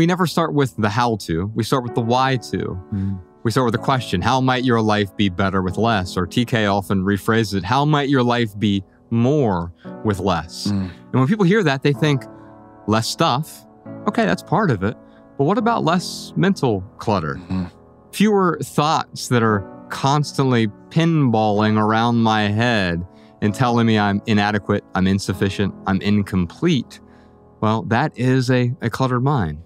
We never start with the how to, we start with the why to. Mm. We start with the question How might your life be better with less? Or TK often rephrases it How might your life be more with less? Mm. And when people hear that, they think less stuff. Okay, that's part of it. But what about less mental clutter? Mhm. Fewer thoughts that are constantly pinballing around my head and telling me I'm inadequate, I'm insufficient, I'm incomplete. Well, that is a, a cluttered mind.